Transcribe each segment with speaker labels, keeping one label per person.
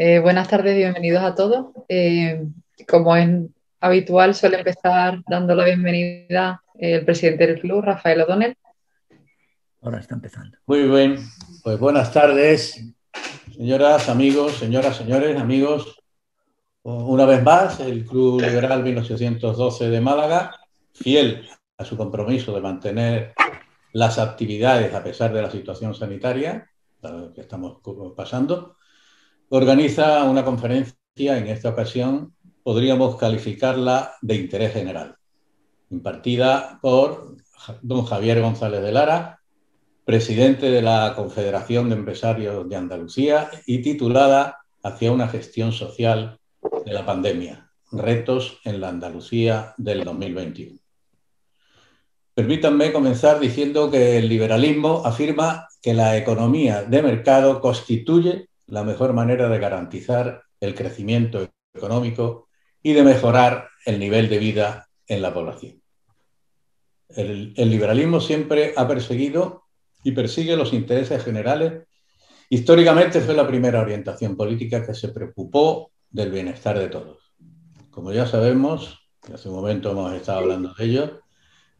Speaker 1: Eh, buenas tardes, bienvenidos a todos. Eh, como es habitual, suele empezar dando la bienvenida el presidente del club, Rafael O'Donnell.
Speaker 2: Ahora está empezando.
Speaker 3: Muy bien, pues buenas tardes, señoras, amigos, señoras, señores, amigos. Una vez más, el Club Liberal 1812 de Málaga, fiel a su compromiso de mantener las actividades a pesar de la situación sanitaria que estamos pasando, organiza una conferencia en esta ocasión, podríamos calificarla de interés general, impartida por don Javier González de Lara, presidente de la Confederación de Empresarios de Andalucía y titulada Hacia una gestión social de la pandemia, retos en la Andalucía del 2021. Permítanme comenzar diciendo que el liberalismo afirma que la economía de mercado constituye la mejor manera de garantizar el crecimiento económico y de mejorar el nivel de vida en la población. El, liberalismo siempre ha perseguido y persigue los intereses generales. Históricamente fue la primera orientación política que se preocupó del bienestar de todos. Como ya sabemos, hace un momento hemos estado hablando de ello,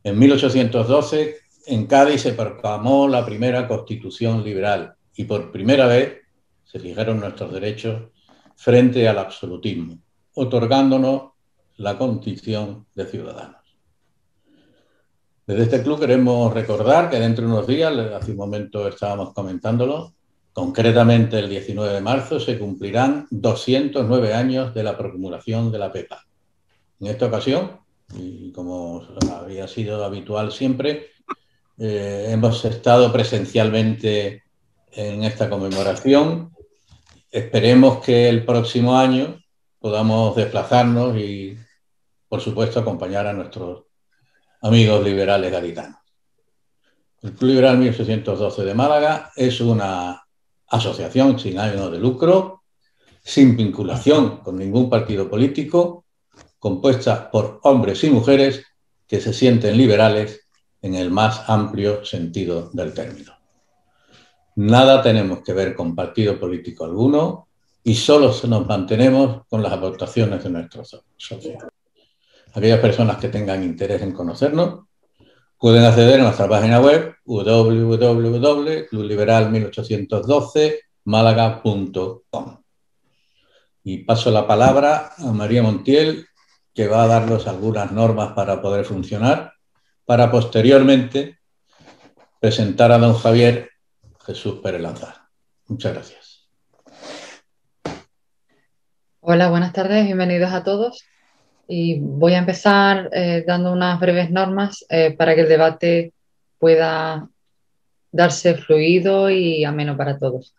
Speaker 3: en 1812 en Cádiz se proclamó la primera constitución liberal y por primera vez se fijaron nuestros derechos frente al absolutismo, otorgándonos la condición de ciudadanos. Desde este club queremos recordar que dentro de unos días, hace un momento estábamos comentándolo, concretamente el 19 de marzo se cumplirán 209 años de la promulgación de la PEPA. En esta ocasión, y como había sido habitual siempre, eh, hemos estado presencialmente en esta conmemoración. Esperemos que el próximo año podamos desplazarnos y, por supuesto, acompañar a nuestros amigos liberales gaditanos. El Club Liberal 1812 de Málaga es una asociación sin ánimo de lucro, sin vinculación con ningún partido político, compuesta por hombres y mujeres que se sienten liberales en el más amplio sentido del término. Nada tenemos que ver con partido político alguno y solo nos mantenemos con las aportaciones de nuestros socios. Aquellas personas que tengan interés en conocernos pueden acceder a nuestra página web www.clubliberal1812málaga.com. Y paso la palabra a María Montiel, que va a darnos algunas normas para poder funcionar para posteriormente presentar a don Javier Jesús Pérez Lanza. Muchas gracias.
Speaker 1: Hola, buenas tardes, bienvenidos a todos. Y voy a empezar eh, dando unas breves normas eh, para que el debate pueda darse fluido y ameno para todos.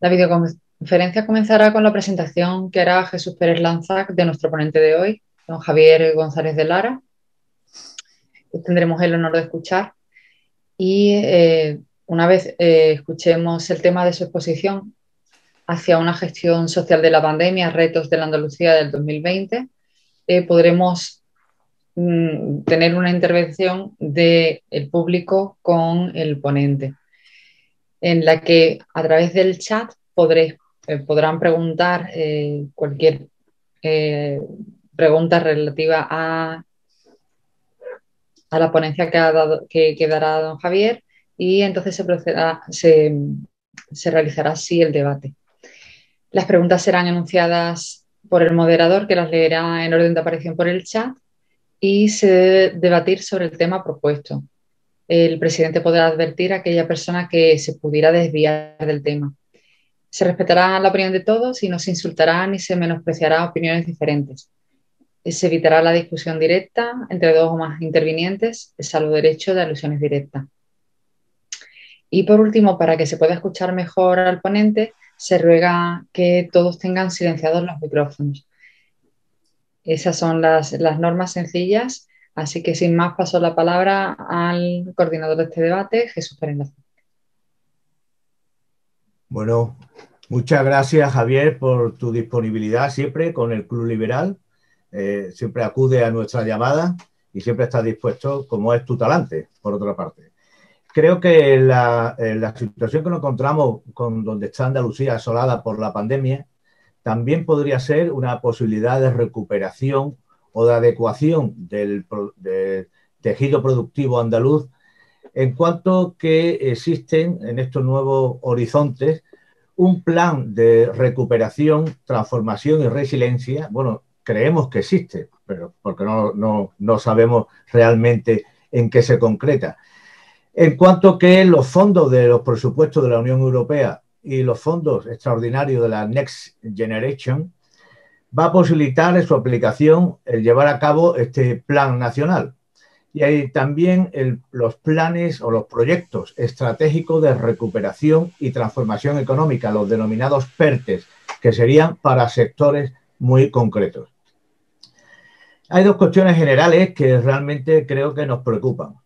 Speaker 1: La videoconferencia comenzará con la presentación que hará Jesús Pérez Lanza de nuestro ponente de hoy, don Javier González de Lara, tendremos el honor de escuchar. Y eh, una vez eh, escuchemos el tema de su exposición hacia una gestión social de la pandemia, retos de la Andalucía del 2020, eh, podremos mm, tener una intervención del público con el ponente, en la que a través del chat podrán preguntar cualquier pregunta relativa a a la ponencia que, ha dado, que, dará don Javier y entonces se, procederá, se, se realizará así el debate. Las preguntas serán enunciadas por el moderador que las leerá en orden de aparición por el chat y se debe debatir sobre el tema propuesto. El presidente podrá advertir a aquella persona que se pudiera desviar del tema. Se respetará la opinión de todos y no se insultará ni se menospreciará opiniones diferentes. Se evitará la discusión directa entre dos o más intervinientes, salvo derecho de alusiones directas. Y por último, para que se pueda escuchar mejor al ponente, se ruega que todos tengan silenciados los micrófonos. Esas son las, normas sencillas, así que sin más paso la palabra al coordinador de este debate, Jesús Pérez.
Speaker 2: Bueno, muchas gracias Javier por tu disponibilidad siempre con el Club Liberal eh, siempre acude a nuestra llamada y siempre está dispuesto, como es tu talante, por otra parte. Creo que la, la situación que nos encontramos con donde está Andalucía asolada por la pandemia también podría ser una posibilidad de recuperación o de adecuación del, tejido productivo andaluz en cuanto que existen en estos nuevos horizontes un plan de recuperación, transformación y resiliencia. Bueno, creemos que existe, pero porque no, no sabemos realmente en qué se concreta. En cuanto que los fondos de los presupuestos de la Unión Europea y los fondos extraordinarios de la Next Generation va a posibilitar en su aplicación el llevar a cabo este plan nacional. Y hay también los planes o los proyectos estratégicos de recuperación y transformación económica, los denominados PERTES, que serían para sectores muy concretos. Hay dos cuestiones generales que realmente creo que nos preocupan.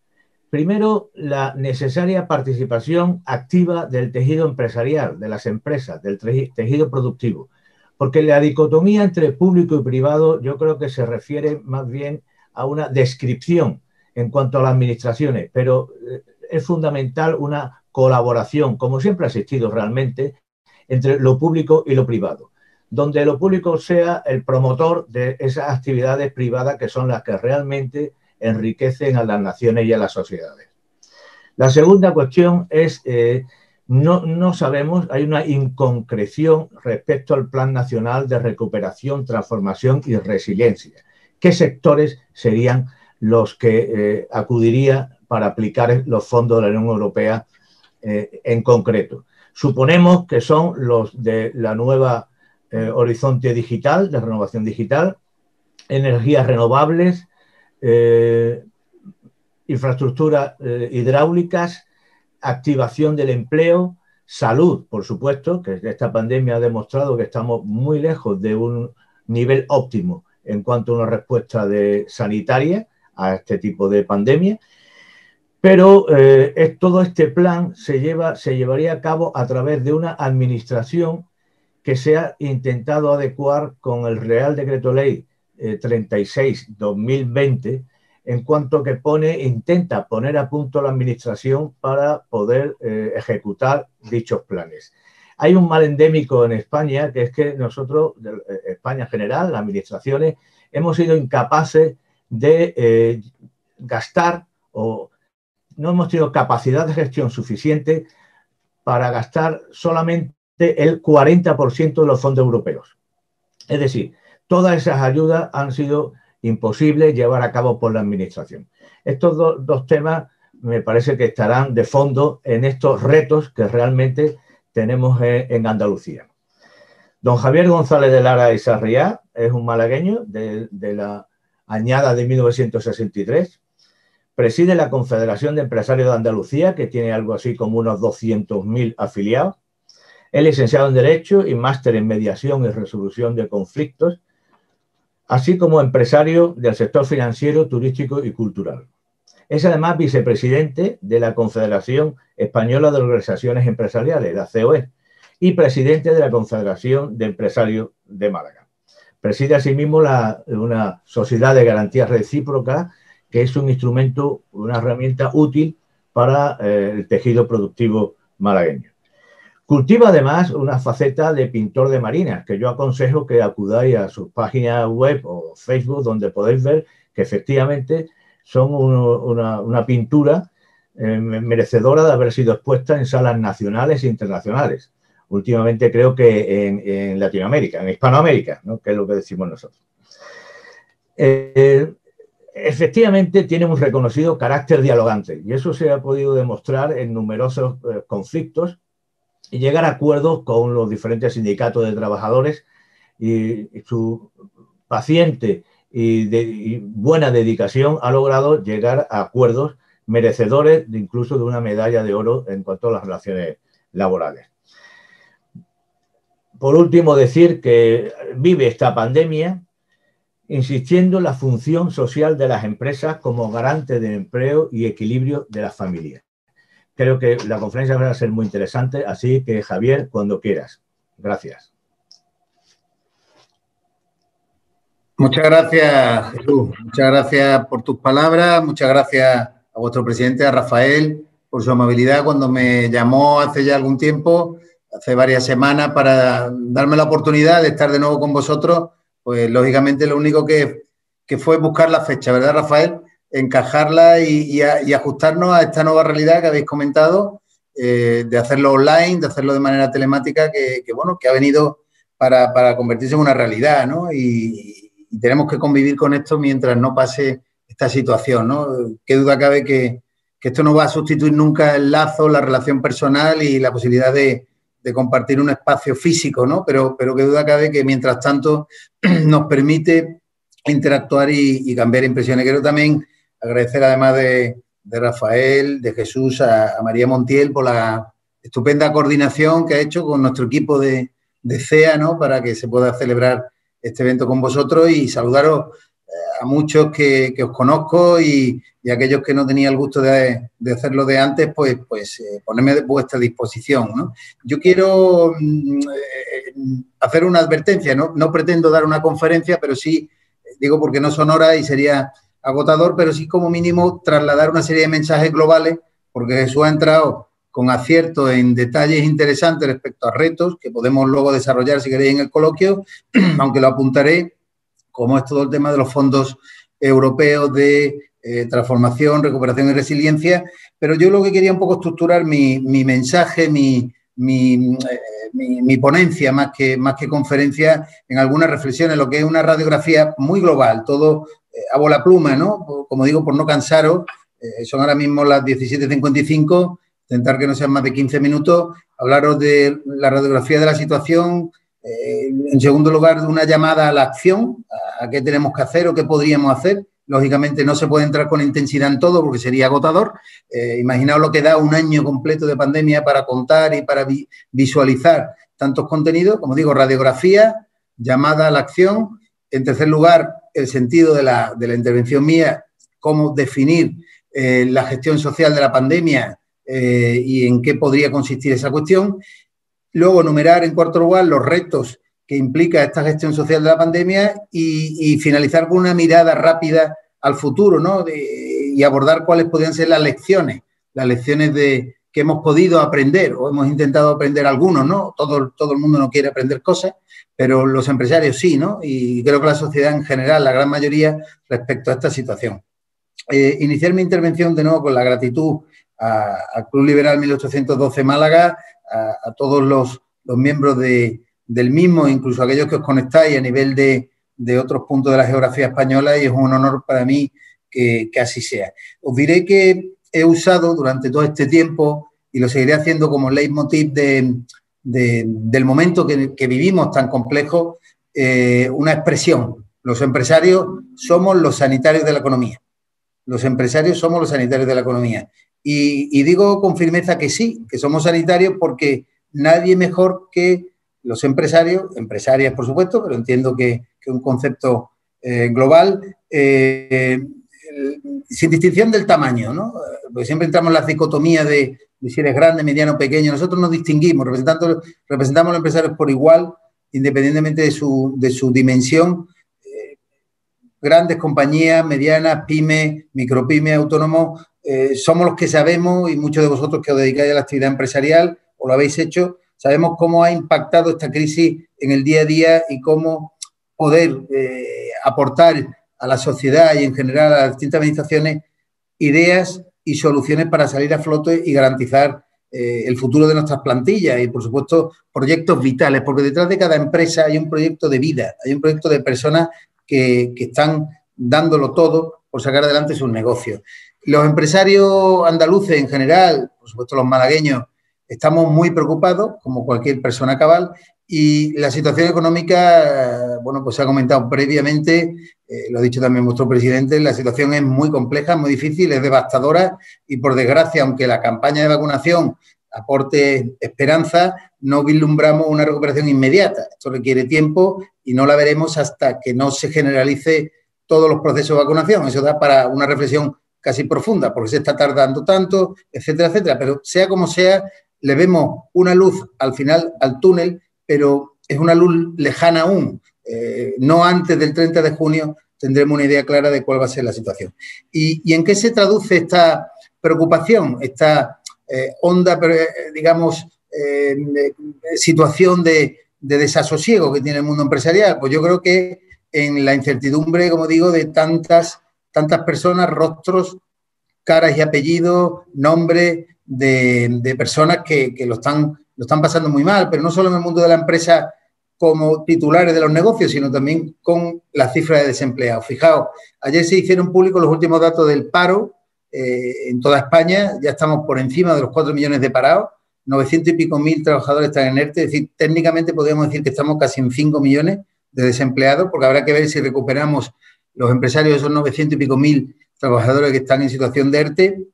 Speaker 2: Primero, la necesaria participación activa del tejido empresarial, de las empresas, del tejido productivo. Porque la dicotomía entre público y privado yo creo que se refiere más bien a una descripción en cuanto a las administraciones, pero eh, es fundamental una colaboración, como siempre ha existido realmente, entre lo público y lo privado donde lo público sea el promotor de esas actividades privadas que son las que realmente enriquecen a las naciones y a las sociedades. La segunda cuestión es, eh, no, no, sabemos, hay una inconcreción respecto al Plan Nacional de Recuperación, Transformación y Resiliencia. ¿Qué sectores serían los que eh, acudiría para aplicar los fondos de la Unión Europea eh, en concreto? Suponemos que son los de la nueva horizonte digital, de renovación digital, energías renovables, eh, infraestructuras eh, hidráulicas, activación del empleo, salud, por supuesto, que esta pandemia ha demostrado que estamos muy lejos de un nivel óptimo en cuanto a una respuesta sanitaria a este tipo de pandemia. Pero todo este plan se, lleva, se llevaría a cabo a través de una administración que se ha intentado adecuar con el Real Decreto Ley 36-2020 eh, en cuanto que pone, intenta poner a punto la administración para poder eh, ejecutar dichos planes. Hay un mal endémico en España, que es que nosotros, eh, España en general, las administraciones, hemos sido incapaces de gastar o no hemos tenido capacidad de gestión suficiente para gastar solamente el 40% de los fondos europeos. Es decir, todas esas ayudas han sido imposibles llevar a cabo por la Administración. Estos dos temas me parece que estarán de fondo en estos retos que realmente tenemos en Andalucía. Don Javier González de Lara y Sarriá es un malagueño de, de la añada de 1963. Preside la Confederación de Empresarios de Andalucía, que tiene algo así como unos 200.000 afiliados es licenciado en Derecho y máster en Mediación y Resolución de Conflictos, así como empresario del sector financiero, turístico y cultural. Es además vicepresidente de la Confederación Española de Organizaciones Empresariales, la COE, y presidente de la Confederación de Empresarios de Málaga. Preside asimismo la, una sociedad de garantías recíprocas, que es un instrumento, una herramienta útil para eh, el tejido productivo malagueño. Cultiva además una faceta de pintor de marinas, que yo aconsejo que acudáis a sus páginas web o Facebook, donde podéis ver que efectivamente son una, pintura eh, merecedora de haber sido expuesta en salas nacionales e internacionales. Últimamente creo que en, Latinoamérica, en Hispanoamérica, que es lo que decimos nosotros. Eh, efectivamente tiene un reconocido carácter dialogante y eso se ha podido demostrar en numerosos eh, conflictos llegar a acuerdos con los diferentes sindicatos de trabajadores y, su paciente y, buena dedicación ha logrado llegar a acuerdos merecedores de incluso de una medalla de oro en cuanto a las relaciones laborales. Por último, decir que vive esta pandemia insistiendo en la función social de las empresas como garante de empleo y equilibrio de las familias. Creo que la conferencia va a ser muy interesante, así que Javier, cuando quieras. Gracias.
Speaker 4: Muchas gracias, Jesús. Muchas gracias por tus palabras. Muchas gracias a vuestro presidente, a Rafael, por su amabilidad cuando me llamó hace ya algún tiempo hace varias semanas para darme la oportunidad de estar de nuevo con vosotros, pues lógicamente lo único que, fue buscar la fecha, ¿verdad, Rafael? Encajarla y, ajustarnos a esta nueva realidad que habéis comentado, eh, de hacerlo online, de hacerlo de manera telemática, que, bueno, que ha venido para, convertirse en una realidad, ¿no? Y, tenemos que convivir con esto mientras no pase esta situación, ¿no? Qué duda cabe que, esto no va a sustituir nunca el lazo, la relación personal y la posibilidad de, compartir un espacio físico, ¿no? Pero, pero que duda cabe que mientras tanto nos permite interactuar y, cambiar impresiones. Quiero también agradecer además de, Rafael, de Jesús, a, María Montiel por la estupenda coordinación que ha hecho con nuestro equipo de, CEA, ¿no? Para que se pueda celebrar este evento con vosotros y saludaros a muchos que, os conozco y, aquellos que no tenía el gusto de, hacerlo de antes, pues, pues eh, a vuestra disposición. Yo quiero mm, eh, hacer una advertencia, ¿no? no pretendo dar una conferencia, pero sí, digo porque no son horas y sería agotador, pero sí como mínimo trasladar una serie de mensajes globales, porque Jesús ha entrado con acierto en detalles interesantes respecto a retos que podemos luego desarrollar si queréis en el coloquio, aunque lo apuntaré como es todo el tema de los fondos europeos de eh, transformación, recuperación y resiliencia, pero yo lo que quería un poco estructurar mi, mensaje, eh, mi, mi, ponencia, más que, más que conferencia, en algunas reflexiones, lo que es una radiografía muy global, todo a bola pluma, ¿no? Como digo, por no cansaros, son ahora mismo las 17.55, intentar que no sean más de 15 minutos, hablaros de la radiografía de la situación, eh, en segundo lugar, una llamada a la acción, a, qué tenemos que hacer o qué podríamos hacer. Lógicamente no se puede entrar con intensidad en todo porque sería agotador. Eh, imaginaos lo que da un año completo de pandemia para contar y para visualizar tantos contenidos. Como digo, radiografía, llamada a la acción. En tercer lugar, el sentido de la, intervención mía, cómo definir eh, la gestión social de la pandemia y en qué podría consistir esa cuestión. Luego, enumerar en cuarto lugar los retos que implica esta gestión social de la pandemia y, finalizar con una mirada rápida al futuro, ¿no? y abordar cuáles podrían ser las lecciones, las lecciones de, que hemos podido aprender o hemos intentado aprender algunos, ¿no? Todo, todo el mundo no quiere aprender cosas, pero los empresarios sí, ¿no? Y creo que la sociedad en general, la gran mayoría, respecto a esta situación. Eh, iniciar mi intervención de nuevo con la gratitud al Club Liberal 1812 Málaga, a, todos los, miembros del mismo, incluso aquellos que os conectáis a nivel de, otros puntos de la geografía española y es un honor para mí que, así sea. Os diré que he usado durante todo este tiempo y lo seguiré haciendo como leitmotiv de, del momento que, vivimos tan complejo, eh, una expresión. Los empresarios somos los sanitarios de la economía. Los empresarios somos los sanitarios de la economía. Y, digo con firmeza que sí, que somos sanitarios porque nadie mejor que los empresarios, empresarias por supuesto, pero entiendo que es un concepto eh, global, eh, sin distinción del tamaño, ¿no? Porque siempre entramos en la dicotomía de, si eres grande, mediano, pequeño. Nosotros nos distinguimos, representando, representamos a los empresarios por igual, independientemente de su, de su dimensión. Eh, grandes compañías, medianas, pymes, micropymes, autónomos, eh, somos los que sabemos, y muchos de vosotros que os dedicáis a la actividad empresarial o lo habéis hecho, sabemos cómo ha impactado esta crisis en el día a día y cómo poder eh, aportar a la sociedad y en general a las distintas administraciones ideas y soluciones para salir a flote y garantizar eh, el futuro de nuestras plantillas y, por supuesto, proyectos vitales, porque detrás de cada empresa hay un proyecto de vida, hay un proyecto de personas que, que están dándolo todo por sacar adelante sus negocios. Los empresarios andaluces en general, por supuesto los malagueños, estamos muy preocupados, como cualquier persona cabal, y la situación económica, bueno, pues se ha comentado previamente, eh, lo ha dicho también vuestro presidente, la situación es muy compleja, muy difícil, es devastadora y por desgracia, aunque la campaña de vacunación aporte esperanza, no vislumbramos una recuperación inmediata. Esto requiere tiempo y no la veremos hasta que no se generalice todos los procesos de vacunación. Eso da para una reflexión casi profunda, porque se está tardando tanto, etcétera, etcétera. Pero sea como sea, le vemos una luz al final al túnel, pero es una luz lejana aún. Eh, no antes del 30 de junio tendremos una idea clara de cuál va a ser la situación. ¿Y, en qué se traduce esta preocupación, esta eh, onda, eh, digamos, situación de, de desasosiego que tiene el mundo empresarial? Pues yo creo que en la incertidumbre, como digo, de tantas, tantas personas, rostros, caras y apellidos, nombres de, personas que, lo, están, lo están pasando muy mal, pero no solo en el mundo de la empresa como titulares de los negocios, sino también con la cifra de desempleados. Fijaos, ayer se hicieron públicos los últimos datos del paro eh, en toda España, ya estamos por encima de los 4 millones de parados, 900 y pico mil trabajadores están en ERTE, es decir, técnicamente podríamos decir que estamos casi en 5 millones de desempleados, porque habrá que ver si recuperamos los empresarios, esos 900 y pico mil trabajadores que están en situación de ERTE,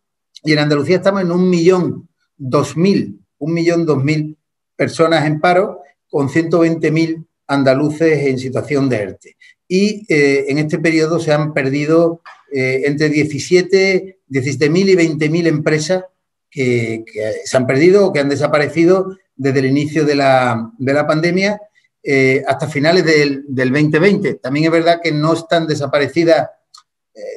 Speaker 4: y en Andalucía estamos en un millón dos mil, un millón dos mil personas en paro, con 120 mil andaluces en situación de ERTE. Y eh, en este periodo se han perdido eh, entre 17, 17 mil y 20 mil empresas que, se han perdido o que han desaparecido desde el inicio de la, de la pandemia eh, hasta finales del, del, 2020. También es verdad que no están desaparecidas,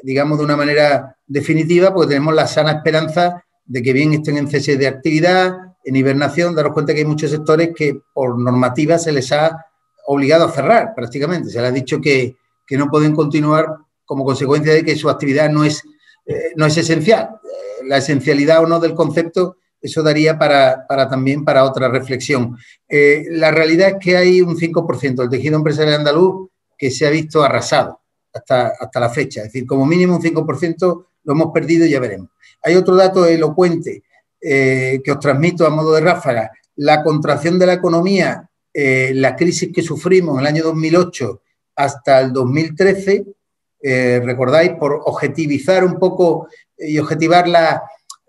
Speaker 4: digamos, de una manera definitiva, porque tenemos la sana esperanza de que bien estén en cese de actividad, en hibernación, daros cuenta que hay muchos sectores que por normativa se les ha obligado a cerrar prácticamente. Se les ha dicho que, que no pueden continuar como consecuencia de que su actividad no es, eh, no es esencial la esencialidad o no del concepto, eso daría para, también para otra reflexión. Eh, la realidad es que hay un 5% del tejido empresarial andaluz que se ha visto arrasado hasta, hasta la fecha. Es decir, como mínimo un 5% lo hemos perdido y ya veremos. Hay otro dato elocuente eh, que os transmito a modo de ráfaga. La contracción de la economía, eh, la crisis que sufrimos en el año 2008 hasta el 2013, recordáis, por objetivizar un poco y objetivar la,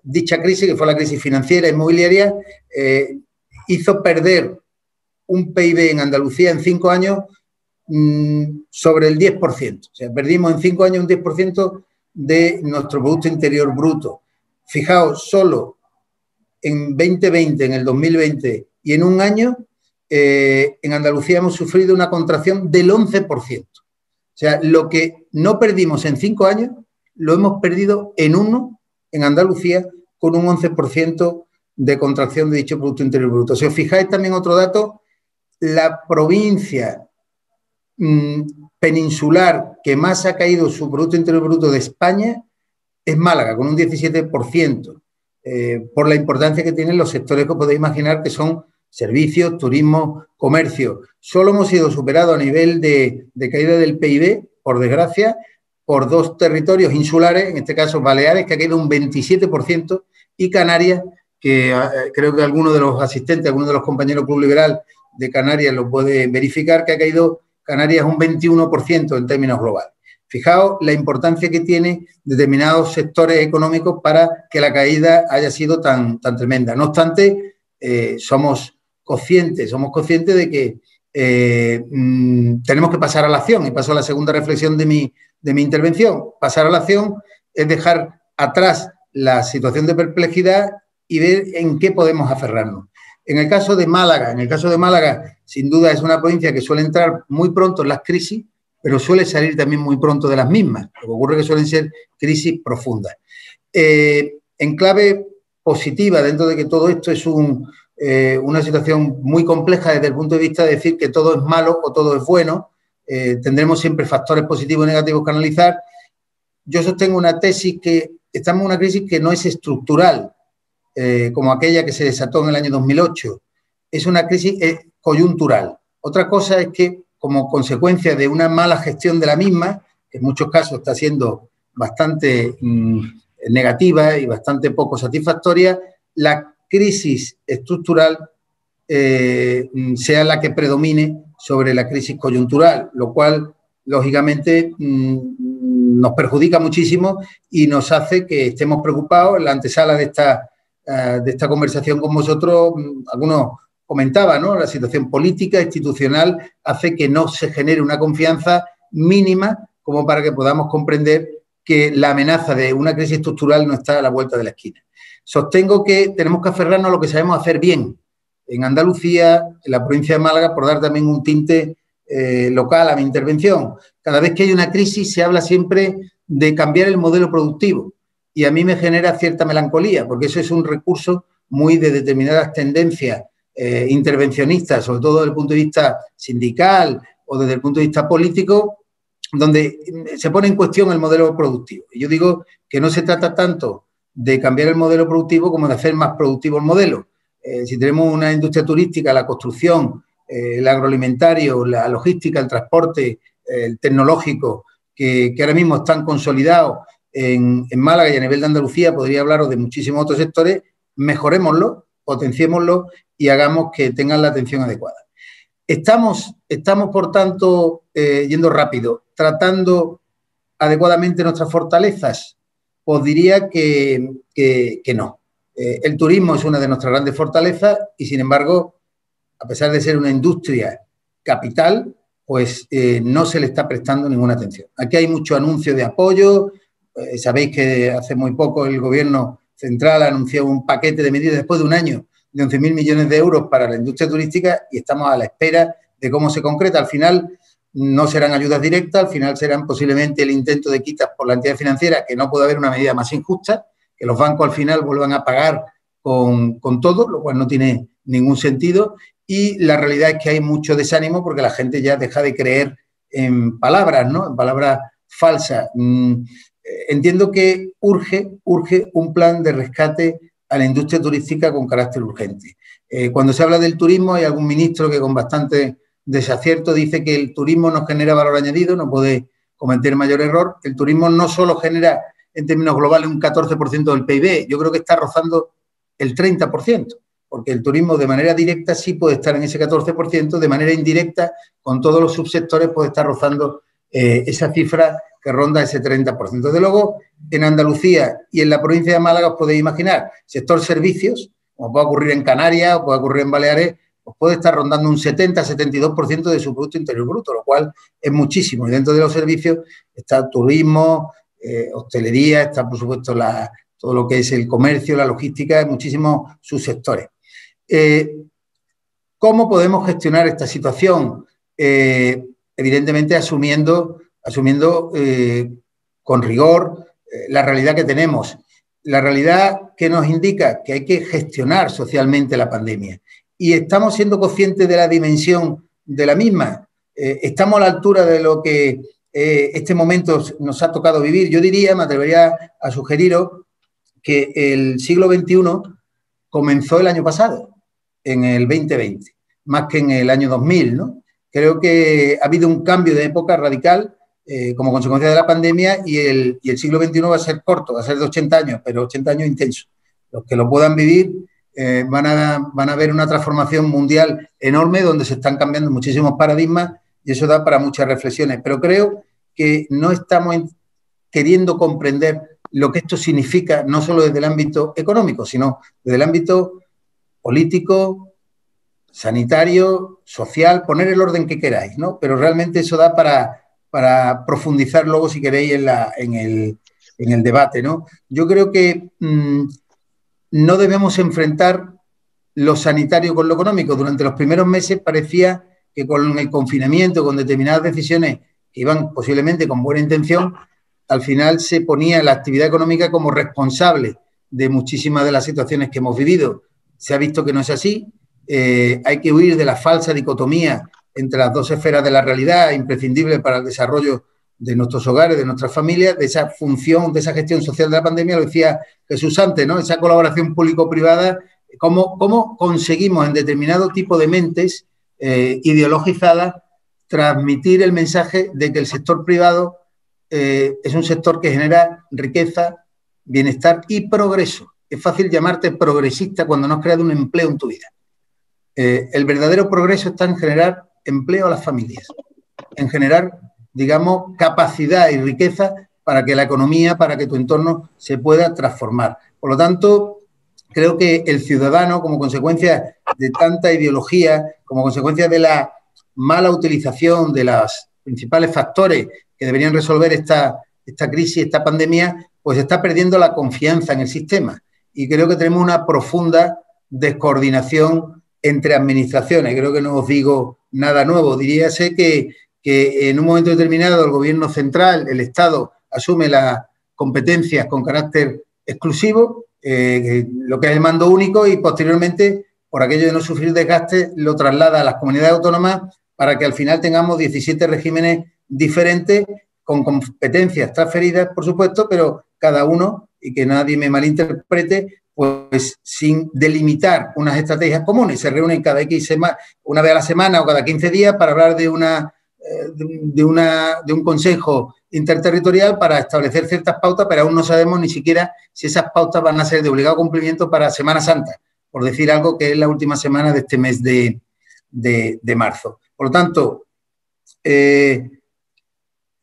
Speaker 4: dicha crisis, que fue la crisis financiera e inmobiliaria, eh, hizo perder un PIB en Andalucía en cinco años mm, sobre el 10%. O sea, perdimos en cinco años un 10% de nuestro Producto Interior Bruto. Fijaos, solo en 2020, en el 2020 y en un año, eh, en Andalucía hemos sufrido una contracción del 11%. O sea, lo que no perdimos en cinco años, lo hemos perdido en uno en Andalucía con un 11% de contracción de dicho Producto Interior Bruto. Si os fijáis también otro dato, la provincia mm, peninsular que más ha caído su Producto Interior Bruto de España es Málaga, con un 17%, eh, por la importancia que tienen los sectores que podéis imaginar que son servicios, turismo, comercio. Solo hemos sido superados a nivel de, caída del PIB, por desgracia, por dos territorios insulares, en este caso Baleares, que ha caído un 27%, y Canarias, que eh, creo que alguno de los asistentes, alguno de los compañeros Club Liberal de Canarias lo puede verificar, que ha caído Canarias un 21% en términos globales. Fijaos la importancia que tiene determinados sectores económicos para que la caída haya sido tan, tan tremenda. No obstante, eh, somos conscientes, somos conscientes de que eh, mm, tenemos que pasar a la acción. Y paso a la segunda reflexión de mi, de mi intervención. Pasar a la acción es dejar atrás la situación de perplejidad y ver en qué podemos aferrarnos. En el caso de Málaga, en el caso de Málaga, sin duda es una provincia que suele entrar muy pronto en las crisis, pero suele salir también muy pronto de las mismas. Lo que ocurre es que suelen ser crisis profundas. Eh, en clave positiva, dentro de que todo esto es eh, una situación muy compleja desde el punto de vista de decir que todo es malo o todo es bueno, eh, tendremos siempre factores positivos y negativos que analizar. Yo sostengo una tesis que estamos en una crisis que no es estructural, como aquella que se desató en el año 2008. Es una crisis coyuntural. Otra cosa es que, como consecuencia de una mala gestión de la misma, que en muchos casos está siendo bastante mm, negativa y bastante poco satisfactoria, la crisis estructural mm, sea la que predomine sobre la crisis coyuntural, lo cual, lógicamente, mm, nos perjudica muchísimo y nos hace que estemos preocupados en la antesala de esta, eh, de esta conversación con vosotros. Algunos comentaban, ¿no? La situación política, institucional, hace que no se genere una confianza mínima como para que podamos comprender que la amenaza de una crisis estructural no está a la vuelta de la esquina. Sostengo que tenemos que aferrarnos a lo que sabemos hacer bien, en Andalucía, en la provincia de Málaga, por dar también un tinte eh, local a mi intervención. Cada vez que hay una crisis se habla siempre de cambiar el modelo productivo y a mí me genera cierta melancolía, porque eso es un recurso muy de determinadas tendencias eh, intervencionistas, sobre todo desde el punto de vista sindical o desde el punto de vista político, donde se pone en cuestión el modelo productivo. Y yo digo que no se trata tanto de cambiar el modelo productivo como de hacer más productivo el modelo. Eh, si tenemos una industria turística, la construcción, eh, el agroalimentario, la logística, el transporte, el tecnológico, que, ahora mismo están consolidados en, en, Málaga y a nivel de Andalucía, podría hablaros de muchísimos otros sectores, mejorémoslo, potenciémoslo y hagamos que tengan la atención adecuada. Estamos, estamos por tanto, eh, yendo rápido, tratando adecuadamente nuestras fortalezas. Os diría que, no. Eh, el turismo es una de nuestras grandes fortalezas y, sin embargo, a pesar de ser una industria capital, pues eh, no se le está prestando ninguna atención. Aquí hay mucho anuncio de apoyo. sabéis que hace muy poco el gobierno central anunció un paquete de medidas después de un año de 11.000 millones de euros para la industria turística y estamos a la espera de cómo se concreta. Al final no serán ayudas directas, al final serán posiblemente el intento de quitas por la entidad financiera, que no puede haber una medida más injusta, que los bancos al final vuelvan a pagar con, todo, lo cual no tiene ningún sentido. Y la realidad es que hay mucho desánimo porque la gente ya deja de creer en palabras, ¿no? En palabras falsas. Entiendo que urge, urge un plan de rescate a la industria turística con carácter urgente. Eh, cuando se habla del turismo, hay algún ministro que con bastante desacierto dice que el turismo no genera valor añadido, no puede cometer mayor error. El turismo no solo genera en términos globales un 14% del PIB, yo creo que está rozando el 30%, porque el turismo de manera directa sí puede estar en ese 14%, de manera indirecta, con todos los subsectores, puede estar rozando eh, esa cifra que ronda ese 30%. Desde luego, en Andalucía y en la provincia de Málaga os podéis imaginar, sector servicios, como puede ocurrir en Canarias o puede ocurrir en Baleares, os puede estar rondando un 70-72% de su Producto Interior Bruto, lo cual es muchísimo. Y dentro de los servicios está turismo, eh, hostelería, está por supuesto la, todo lo que es el comercio, la logística, muchísimos subsectores. Eh, ¿Cómo podemos gestionar esta situación? Eh, evidentemente asumiendo asumiendo eh, con rigor eh, la realidad que tenemos. La realidad que nos indica que hay que gestionar socialmente la pandemia. Y estamos siendo conscientes de la dimensión de la misma. Eh, estamos a la altura de lo que este momento nos ha tocado vivir. Yo diría, me atrevería a sugeriros que el siglo XXI comenzó el año pasado, en el 2020, más que en el año 2000, ¿no? Creo que ha habido un cambio de época radical eh, como consecuencia de la pandemia y el, y el, siglo XXI va a ser corto, va a ser de 80 años, pero 80 años intensos. Los que lo puedan vivir eh, van, a, van a ver una transformación mundial enorme donde se están cambiando muchísimos paradigmas y eso da para muchas reflexiones. Pero creo que no estamos queriendo comprender lo que esto significa, no solo desde el ámbito económico, sino desde el ámbito político, sanitario, social, poner el orden que queráis, ¿no? Pero realmente eso da para, para profundizar luego, si queréis, en, la, en, el, en el, debate. ¿no? Yo creo que mm, no debemos enfrentar lo sanitario con lo económico. Durante los primeros meses parecía que con el confinamiento, con determinadas decisiones que iban posiblemente con buena intención, al final se ponía la actividad económica como responsable de muchísimas de las situaciones que hemos vivido. Se ha visto que no es así. Eh, hay que huir de la falsa dicotomía entre las dos esferas de la realidad, imprescindible para el desarrollo de nuestros hogares, de nuestras familias, de esa función, de esa gestión social de la pandemia, lo decía Jesús antes, ¿no? Esa colaboración público-privada, cómo, cómo, conseguimos en determinado tipo de mentes eh, ideologizadas transmitir el mensaje de que el sector privado eh, es un sector que genera riqueza, bienestar y progreso. Es fácil llamarte progresista cuando no has creado un empleo en tu vida. Eh, el verdadero progreso está en generar empleo a las familias, en generar, digamos, capacidad y riqueza para que la economía, para que tu entorno se pueda transformar. Por lo tanto, creo que el ciudadano, como consecuencia de tanta ideología, como consecuencia de la mala utilización de los principales factores que deberían resolver esta, esta crisis, esta pandemia, pues está perdiendo la confianza en el sistema. Y creo que tenemos una profunda descoordinación entre administraciones. Creo que no os digo nada nuevo. Diríase que, que en un momento determinado el gobierno central, el Estado, asume las competencias con carácter exclusivo, eh, lo que es el mando único y posteriormente, por aquello de no sufrir desgaste, lo traslada a las comunidades autónomas para que al final tengamos 17 regímenes diferentes con competencias transferidas, por supuesto, pero cada uno, y que nadie me malinterprete, pues sin delimitar unas estrategias comunes. Se reúnen cada X una vez a la semana o cada 15 días para hablar de, una, eh, de, una, de un consejo interterritorial para establecer ciertas pautas, pero aún no sabemos ni siquiera si esas pautas van a ser de obligado cumplimiento para Semana Santa, por decir algo que es la última semana de este mes de, marzo. Por lo tanto, eh,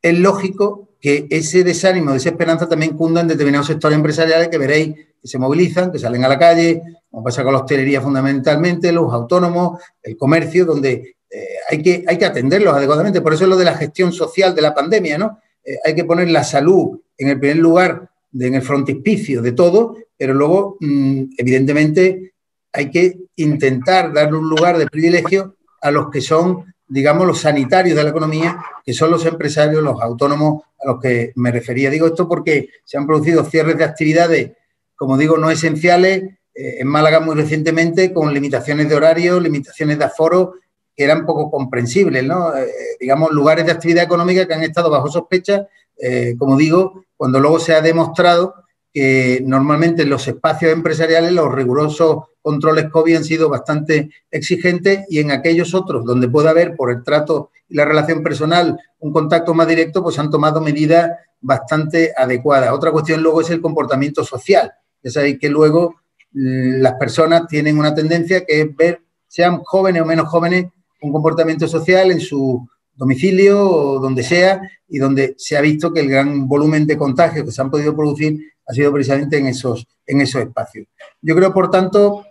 Speaker 4: es lógico que ese desánimo, esa esperanza también cunda en determinados sectores empresariales que veréis que se movilizan, que salen a la calle, como pasa con la hostelería fundamentalmente, los autónomos, el comercio, donde eh, hay, que, hay que atenderlos adecuadamente. Por eso es lo de la gestión social de la pandemia, ¿no? Eh, hay que poner la salud en el primer lugar, en el frontispicio de todo, pero luego, mm, evidentemente, hay que intentar darle un lugar de privilegio a los que son, digamos, los sanitarios de la economía, que son los empresarios, los autónomos a los que me refería. Digo esto porque se han producido cierres de actividades, como digo, no esenciales, eh, en Málaga muy recientemente, con limitaciones de horario, limitaciones de aforo que eran poco comprensibles, ¿no? Eh, digamos, lugares de actividad económica que han estado bajo sospecha, eh, como digo, cuando luego se ha demostrado que normalmente en los espacios empresariales los rigurosos controles COVID han sido bastante exigentes y en aquellos otros donde puede haber por el trato y la relación personal un contacto más directo, pues han tomado medidas bastante adecuadas. Otra cuestión luego es el comportamiento social. Ya sabéis que luego mm, las personas tienen una tendencia que es ver, sean jóvenes o menos jóvenes, un comportamiento social en su domicilio o donde sea y donde se ha visto que el gran volumen de contagios que se han podido producir ha sido precisamente en esos, en esos espacios. Yo creo, por tanto,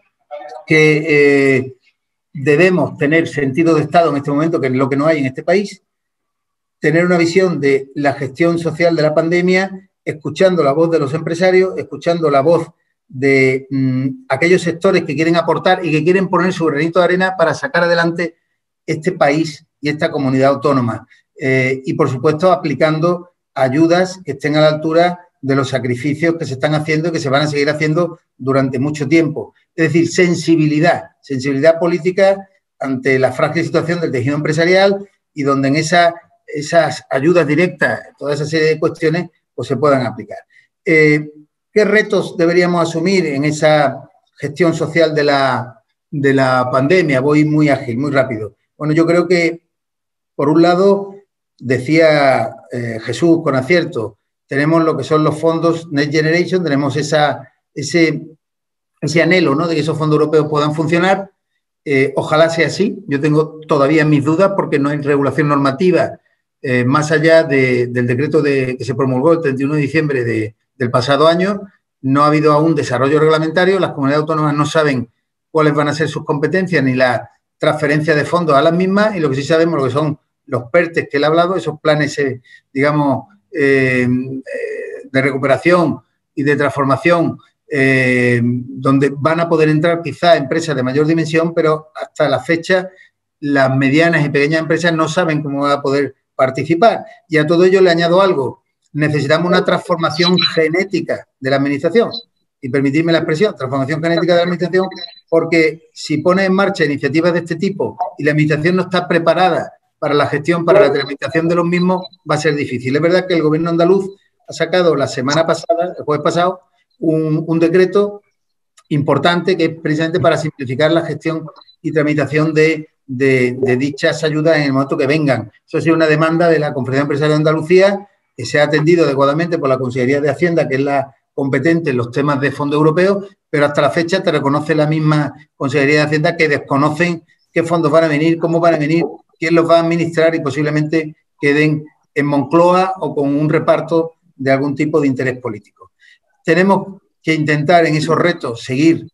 Speaker 4: que eh, debemos tener sentido de Estado en este momento, que es lo que no hay en este país, tener una visión de la gestión social de la pandemia, escuchando la voz de los empresarios, escuchando la voz de mm, aquellos sectores que quieren aportar y que quieren poner su granito de arena para sacar adelante este país y esta comunidad autónoma. Eh, y, por supuesto, aplicando ayudas que estén a la altura de los sacrificios que se están haciendo y que se van a seguir haciendo durante mucho tiempo. Es decir, sensibilidad, sensibilidad política ante la frágil situación del tejido empresarial y donde en esa, esas ayudas directas, toda esa serie de cuestiones, pues se puedan aplicar. Eh, ¿Qué retos deberíamos asumir en esa gestión social de la, de la pandemia? Voy muy ágil, muy rápido. Bueno, yo creo que, por un lado, decía eh, Jesús con acierto, tenemos lo que son los fondos Next Generation, tenemos ese, ese anhelo ¿no? de que esos fondos europeos puedan funcionar. Eh, ojalá sea así. Yo tengo todavía mis dudas porque no hay regulación normativa eh, más allá del decreto de, que se promulgó el 31 de diciembre del pasado año. No ha habido aún desarrollo reglamentario, las comunidades autónomas no saben cuáles van a ser sus competencias ni la transferencia de fondos a las mismas y lo que sí sabemos lo que son los PERTES que él ha hablado, esos planes, eh, digamos, eh, de recuperación y de transformación, donde van a poder entrar quizá empresas de mayor dimensión, pero hasta la fecha las medianas y pequeñas empresas no saben cómo van a poder participar. Y a todo ello le añado algo, necesitamos una transformación genética de la administración y permitirme la expresión, transformación genética de la administración, porque si pone en marcha iniciativas de este tipo y la administración no está preparada para la gestión, para la tramitación de los mismos, va a ser difícil. Es verdad que el gobierno andaluz ha sacado la semana pasada, el jueves pasado, un, decreto importante que es precisamente para simplificar la gestión y tramitación de, de, dichas ayudas en el momento que vengan. Eso ha sido una demanda de la Conferencia Empresarial de Andalucía que se ha atendido adecuadamente por la Consejería de Hacienda, que es la competente en los temas de fondos europeos, pero hasta la fecha te reconoce la misma Consejería de Hacienda que desconocen qué fondos van a venir, cómo van a venir, quién los va a administrar y posiblemente queden en Moncloa o con un reparto de algún tipo de interés político. Tenemos que intentar en esos retos seguir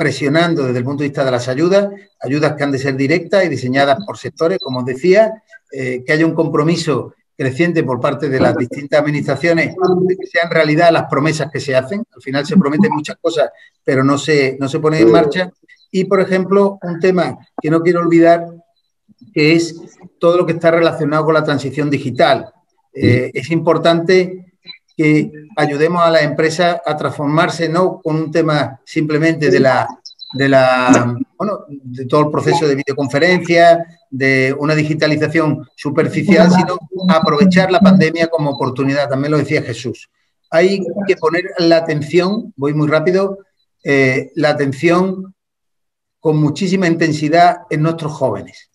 Speaker 4: presionando desde el punto de vista de las ayudas, ayudas que han de ser directas y diseñadas por sectores, como os decía, eh, que haya un compromiso creciente por parte de las distintas administraciones de que sean realidad las promesas que se hacen. Al final se prometen muchas cosas, pero no se, no se ponen en marcha. Y, por ejemplo, un tema que no quiero olvidar, que es todo lo que está relacionado con la transición digital. Eh, es importante que ayudemos a las empresas a transformarse, no con un tema simplemente de la, de la, bueno, de todo el proceso de videoconferencia, de una digitalización superficial, sino aprovechar la pandemia como oportunidad. También lo decía Jesús. Hay que poner la atención, voy muy rápido, eh, la atención con muchísima intensidad en nuestros jóvenes.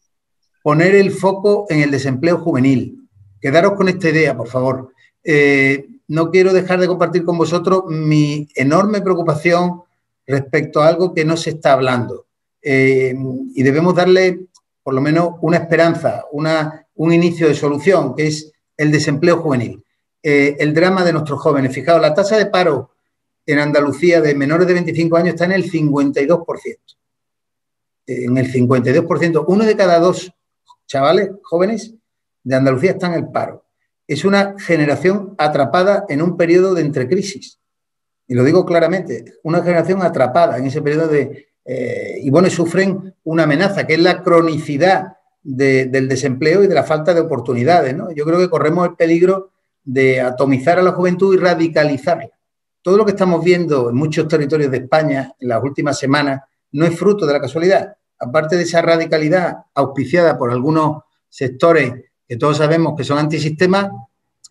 Speaker 4: Poner el foco en el desempleo juvenil. Quedaros con esta idea, por favor. Eh, no quiero dejar de compartir con vosotros mi enorme preocupación respecto a algo que no se está hablando. Eh, y debemos darle, por lo menos, una esperanza, una, un inicio de solución, que es el desempleo juvenil. Eh, el drama de nuestros jóvenes. Fijaos, la tasa de paro en Andalucía de menores de 25 años está en el 52%. En el 52%. Uno de cada dos chavales jóvenes de Andalucía está en el paro. Es una generación atrapada en un periodo de entrecrisis y lo digo claramente, una generación atrapada en ese periodo de... Eh, y bueno, sufren una amenaza, que es la cronicidad del desempleo y de la falta de oportunidades. ¿no? Yo creo que corremos el peligro de atomizar a la juventud y radicalizarla. Todo lo que estamos viendo en muchos territorios de España en las últimas semanas no es fruto de la casualidad. Aparte de esa radicalidad auspiciada por algunos sectores que todos sabemos que son antisistemas,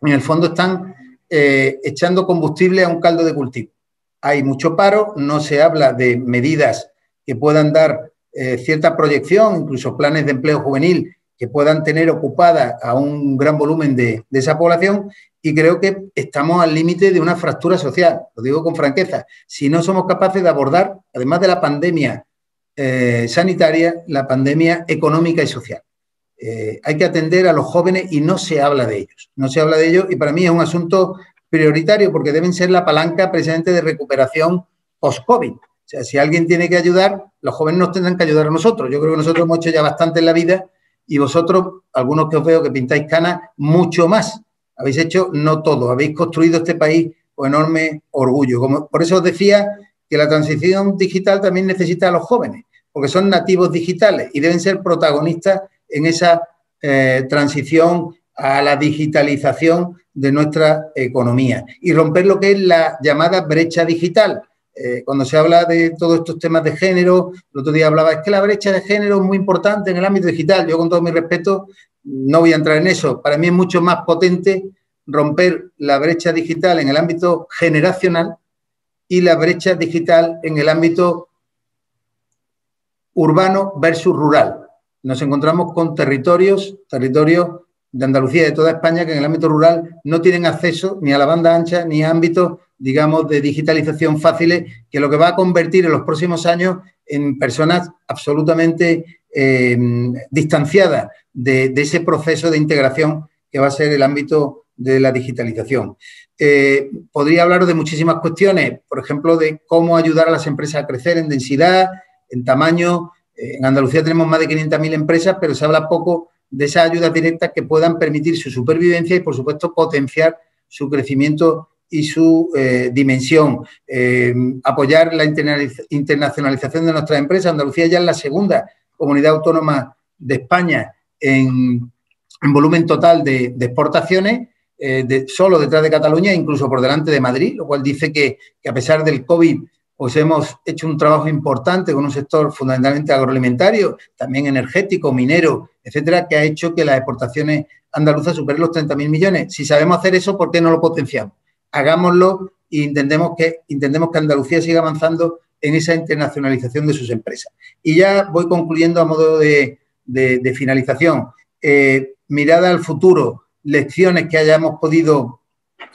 Speaker 4: en el fondo están eh, echando combustible a un caldo de cultivo. Hay mucho paro, no se habla de medidas que puedan dar eh, cierta proyección, incluso planes de empleo juvenil que puedan tener ocupada a un gran volumen de, esa población y creo que estamos al límite de una fractura social, lo digo con franqueza. Si no somos capaces de abordar, además de la pandemia eh, sanitaria, la pandemia económica y social. Eh, hay que atender a los jóvenes y no se habla de ellos. No se habla de ellos y para mí es un asunto prioritario porque deben ser la palanca precisamente de recuperación post-COVID. O sea, si alguien tiene que ayudar, los jóvenes nos tendrán que ayudar a nosotros. Yo creo que nosotros hemos hecho ya bastante en la vida y vosotros, algunos que os veo que pintáis canas, mucho más. Habéis hecho no todo, habéis construido este país con enorme orgullo. Como, por eso os decía que la transición digital también necesita a los jóvenes, porque son nativos digitales y deben ser protagonistas en esa eh, transición a la digitalización de nuestra economía y romper lo que es la llamada brecha digital. Eh, cuando se habla de todos estos temas de género, el otro día hablaba, es que la brecha de género es muy importante en el ámbito digital. Yo con todo mi respeto no voy a entrar en eso. Para mí es mucho más potente romper la brecha digital en el ámbito generacional y la brecha digital en el ámbito urbano versus rural nos encontramos con territorios, territorios de Andalucía y de toda España que en el ámbito rural no tienen acceso ni a la banda ancha ni a ámbitos, digamos, de digitalización fáciles, que lo que va a convertir en los próximos años en personas absolutamente eh, distanciadas de, ese proceso de integración que va a ser el ámbito de la digitalización. Eh, podría hablar de muchísimas cuestiones, por ejemplo, de cómo ayudar a las empresas a crecer en densidad, en tamaño, en Andalucía tenemos más de 500.000 empresas, pero se habla poco de esas ayudas directas que puedan permitir su supervivencia y, por supuesto, potenciar su crecimiento y su eh, dimensión. Eh, apoyar la internacionalización de nuestras empresas. Andalucía ya es la segunda comunidad autónoma de España en, volumen total de, exportaciones, eh, solo detrás de Cataluña, incluso por delante de Madrid, lo cual dice que, que a pesar del COVID pues hemos hecho un trabajo importante con un sector fundamentalmente agroalimentario, también energético, minero, etcétera, que ha hecho que las exportaciones andaluzas superen los 30.000 millones. Si sabemos hacer eso, ¿por qué no lo potenciamos? Hagámoslo e intentemos que, intentemos que Andalucía siga avanzando en esa internacionalización de sus empresas. Y ya voy concluyendo a modo de, finalización. Eh, mirada al futuro, lecciones que hayamos podido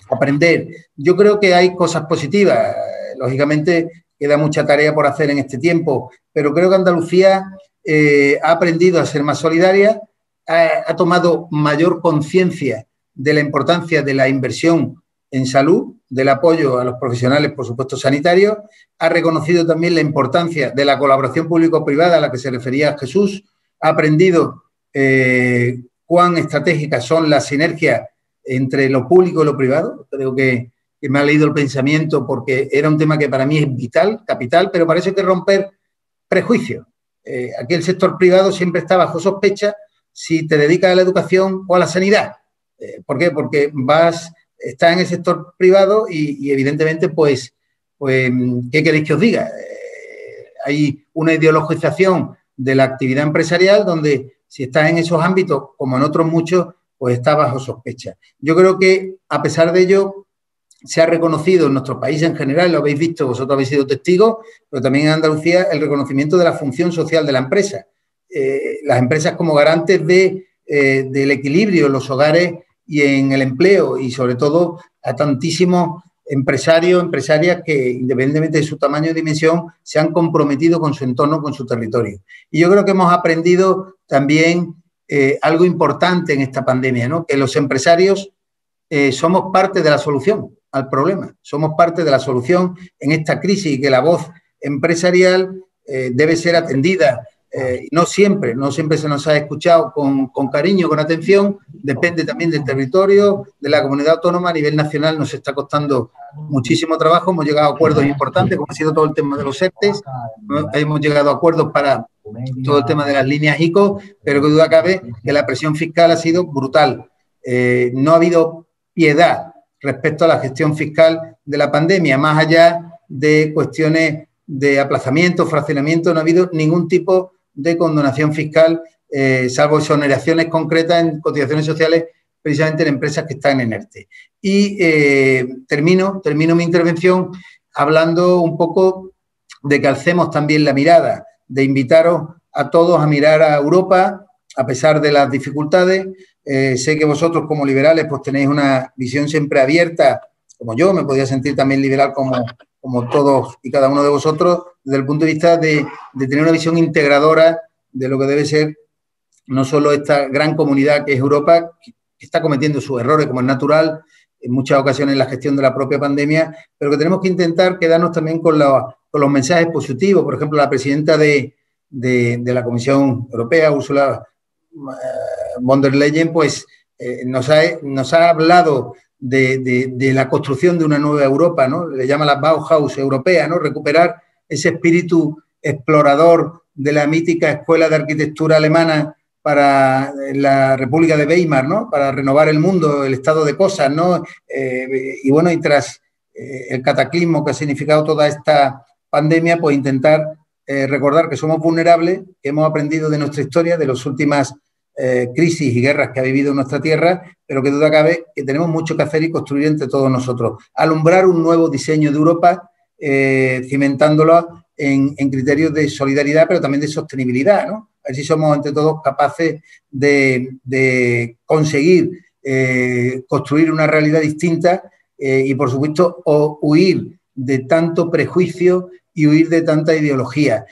Speaker 4: aprender. Yo creo que hay cosas positivas lógicamente queda mucha tarea por hacer en este tiempo, pero creo que Andalucía eh, ha aprendido a ser más solidaria, ha, tomado mayor conciencia de la importancia de la inversión en salud, del apoyo a los profesionales, por supuesto, sanitarios, ha reconocido también la importancia de la colaboración público-privada a la que se refería Jesús, ha aprendido eh, cuán estratégicas son las sinergias entre lo público y lo privado. Creo que que me ha leído el pensamiento porque era un tema que para mí es vital, capital, pero parece que romper prejuicios. Eh, aquí el sector privado siempre está bajo sospecha si te dedicas a la educación o a la sanidad. Eh, ¿Por qué? Porque vas está en el sector privado y, evidentemente, pues, pues, ¿qué queréis que os diga? Eh, hay una ideologización de la actividad empresarial donde si estás en esos ámbitos, como en otros muchos, pues está bajo sospecha. Yo creo que a pesar de ello, se ha reconocido en nuestro país en general, lo habéis visto, vosotros habéis sido testigos, pero también en Andalucía el reconocimiento de la función social de la empresa. Eh, las empresas como garantes de, eh, del equilibrio en los hogares y en el empleo y sobre todo a tantísimos empresarios, empresarias que independientemente de su tamaño y dimensión se han comprometido con su entorno, con su territorio. Y yo creo que hemos aprendido también eh, algo importante en esta pandemia, ¿no? que los empresarios somos parte de la solución al problema. Somos parte de la solución en esta crisis y que la voz empresarial eh, debe ser atendida. Eh, no siempre, no siempre se nos ha escuchado con, con, cariño, con atención, depende también del territorio, de la comunidad autónoma, a nivel nacional nos está costando muchísimo trabajo, hemos llegado a acuerdos importantes, como ha sido todo el tema de los ERTES, hemos llegado a acuerdos para todo el tema de las líneas ICO, pero que duda cabe que la presión fiscal ha sido brutal. Eh, no ha habido piedad respecto a la gestión fiscal de la pandemia, más allá de cuestiones de aplazamiento, fraccionamiento, no ha habido ningún tipo de condonación fiscal, eh, salvo exoneraciones concretas en cotizaciones sociales, precisamente en empresas que están en ERTE. Y eh, termino, termino mi intervención hablando un poco de que alcemos también la mirada, de invitaros a todos a mirar a Europa, a pesar de las dificultades, eh, sé que vosotros como liberales pues tenéis una visión siempre abierta, como yo, me podía sentir también liberal como, como todos y cada uno de vosotros, desde el punto de vista de, tener una visión integradora de lo que debe ser no solo esta gran comunidad que es Europa, que está cometiendo sus errores como es natural, en muchas ocasiones en la gestión de la propia pandemia, pero que tenemos que intentar quedarnos también con, los mensajes positivos. Por ejemplo, la presidenta de, de, de la Comisión Europea, Ursula von der Leyen, pues eh, nos, ha, nos, ha, hablado de, la construcción de una nueva Europa, ¿no? Le llama la Bauhaus europea, ¿no? Recuperar ese espíritu explorador de la mítica escuela de arquitectura alemana para la República de Weimar, ¿no? Para renovar el mundo, el estado de cosas, ¿no? Eh, y bueno, y tras eh, el cataclismo que ha significado toda esta pandemia, pues intentar recordar que somos vulnerables, que hemos aprendido de nuestra historia, de las últimas eh, crisis y guerras que ha vivido nuestra tierra, pero que duda cabe que tenemos mucho que hacer y construir entre todos nosotros. Alumbrar un nuevo diseño de Europa, eh, cimentándolo en, criterios de solidaridad, pero también de sostenibilidad, ¿no? A ver si somos entre todos capaces de, conseguir eh, construir una realidad distinta y, por supuesto, huir de tanto prejuicio y huir de tanta ideología.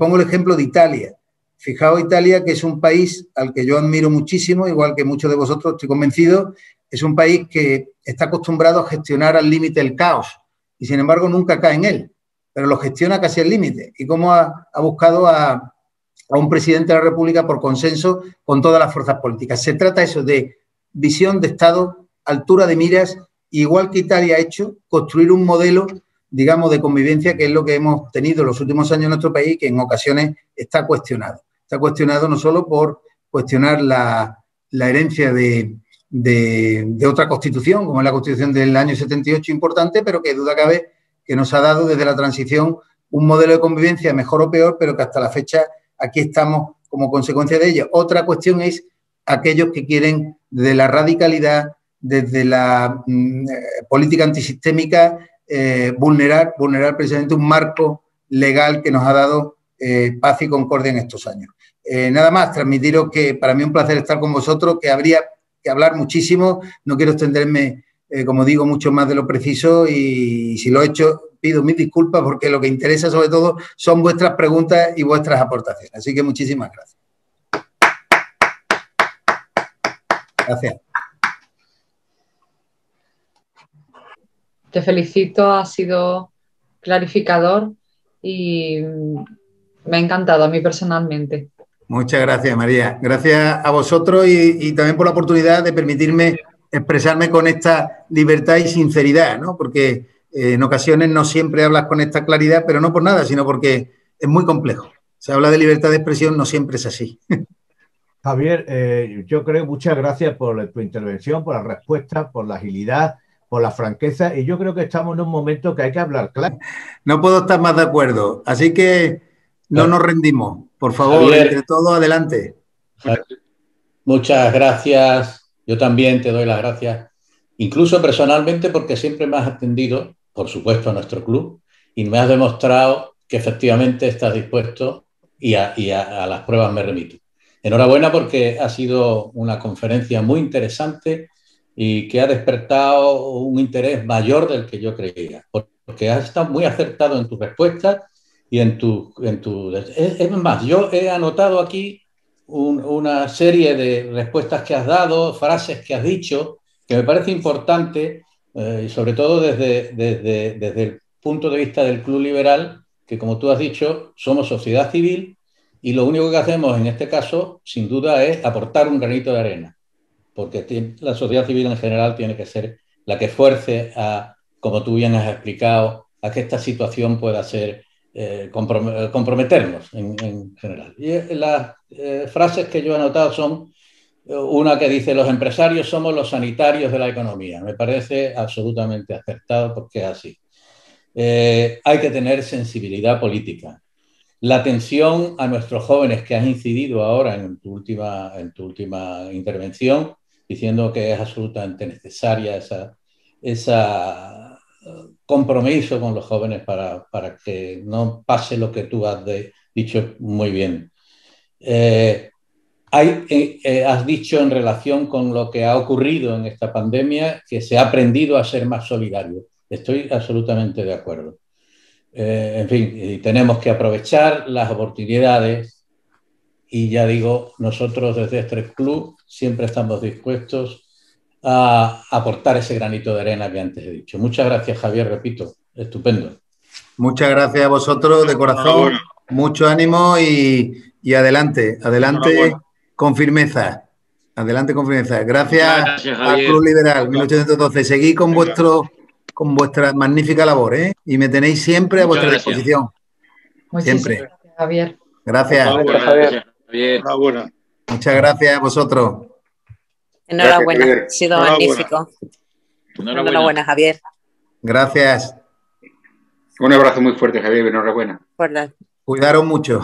Speaker 4: pongo el ejemplo de Italia. Fijaos Italia, que es un país al que yo admiro muchísimo, igual que muchos de vosotros, estoy convencido, es un país que está acostumbrado a gestionar al límite el caos y sin embargo nunca cae en él, pero lo gestiona casi al límite. Y cómo ha, buscado a, un presidente de la República por consenso con todas las fuerzas políticas. Se trata eso de visión de Estado, altura de miras, igual que Italia ha hecho, construir un modelo, digamos, de convivencia, que es lo que hemos tenido en los últimos años en nuestro país, que en ocasiones está cuestionado está cuestionado no solo por cuestionar la, herencia de, otra constitución, como es la constitución del año 78, importante, pero que duda cabe que nos ha dado desde la transición un modelo de convivencia mejor o peor, pero que hasta la fecha aquí estamos como consecuencia de ello. Otra cuestión es aquellos que quieren de la radicalidad, desde la mm, eh, política antisistémica, eh, vulnerar, vulnerar precisamente un marco legal que nos ha dado eh, paz y concordia en estos años. Eh, nada más, transmitiros que para mí es un placer estar con vosotros, que habría que hablar muchísimo. No quiero extenderme, eh, como digo, mucho más de lo preciso y si lo he hecho, pido mis disculpas porque lo que interesa sobre todo son vuestras preguntas y vuestras aportaciones. Así que muchísimas gracias. Gracias.
Speaker 1: Te felicito, ha sido clarificador y me ha encantado a mí personalmente.
Speaker 4: Muchas gracias, María. Gracias a vosotros y, también por la oportunidad de permitirme expresarme con esta libertad y sinceridad, ¿no? Porque eh, en ocasiones no siempre hablas con esta claridad, pero no por nada, sino porque es muy complejo. Se habla de libertad de expresión, no siempre es así.
Speaker 2: Javier, eh, yo creo muchas gracias por tu intervención, por la respuesta, por la agilidad, por la franqueza y yo creo que estamos en un momento que hay que hablar claro.
Speaker 4: No puedo estar más de acuerdo, así que no nos rendimos. Por favor,
Speaker 3: Javier.
Speaker 4: entre todos, adelante.
Speaker 3: Muchas gracias. Yo también te doy las gracias, incluso personalmente, porque siempre me has atendido, por supuesto, a nuestro club y me has demostrado que efectivamente estás dispuesto y a, y a- a las pruebas me remito. Enhorabuena porque ha sido una conferencia muy interesante y que ha despertado un interés mayor del que yo creía, porque has estado muy acertado en tus respuestas y en tu... En tu es, es más, yo he anotado aquí un- una serie de respuestas que has dado, frases que has dicho, que me parece importante, eh, y sobre todo desde, desde, desde el punto de vista del Club Liberal, que como tú has dicho, somos sociedad civil y lo único que hacemos en este caso, sin duda, es aportar un granito de arena, porque la sociedad civil en general tiene que ser la que fuerce a, como tú bien has explicado, a que esta situación pueda ser eh, eh, comprometernos en, en general. Y eh, las frases que yo he anotado son una que dice, los empresarios somos los sanitarios de la economía. Me parece absolutamente acertado porque es así. Hay que tener sensibilidad política. La atención a nuestros jóvenes que has incidido ahora en tu última, en tu última intervención, diciendo que es absolutamente necesaria esa, esa compromiso con los jóvenes para, para que no pase lo que tú has de- dicho muy bien. Eh, hay, eh, eh, has dicho en relación con lo que ha ocurrido en esta pandemia que se ha aprendido a ser más solidario. Estoy absolutamente de acuerdo. Eh, en fin, tenemos que aprovechar las oportunidades y ya digo, nosotros desde este club siempre estamos dispuestos a aportar ese granito de arena que antes he dicho. Muchas gracias, Javier, repito, estupendo.
Speaker 4: Muchas gracias a vosotros de corazón. Mucho ánimo y, y adelante, adelante con firmeza. Adelante con firmeza. Gracias,
Speaker 5: gracias,
Speaker 4: al. Club Liberal 1812. Seguid con vuestro con vuestra magnífica labor, ¿eh? Y me tenéis siempre a
Speaker 5: Muchas
Speaker 4: vuestra
Speaker 5: gracias.
Speaker 4: disposición.
Speaker 1: Muchísimas
Speaker 4: Siempre.
Speaker 1: gracias, Javier.
Speaker 4: Gracias.
Speaker 5: Javier.
Speaker 4: Muchas gracias a vosotros.
Speaker 6: Enhorabuena,
Speaker 5: Javier.
Speaker 6: ha sido
Speaker 5: Enhorabuena.
Speaker 6: magnífico.
Speaker 5: Enhorabuena.
Speaker 6: Enhorabuena, Javier.
Speaker 4: Gracias.
Speaker 7: Un abrazo muy fuerte, Javier. Enhorabuena.
Speaker 6: Por la-
Speaker 4: Cuidaros mucho.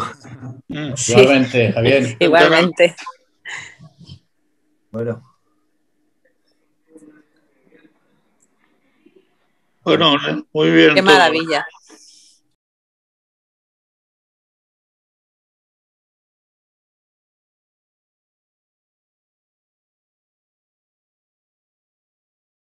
Speaker 5: Mm.
Speaker 6: Sí,
Speaker 3: Igualmente, Javier.
Speaker 6: igualmente.
Speaker 2: Bueno,
Speaker 5: Bueno, muy bien.
Speaker 6: Qué
Speaker 5: todo.
Speaker 6: maravilla.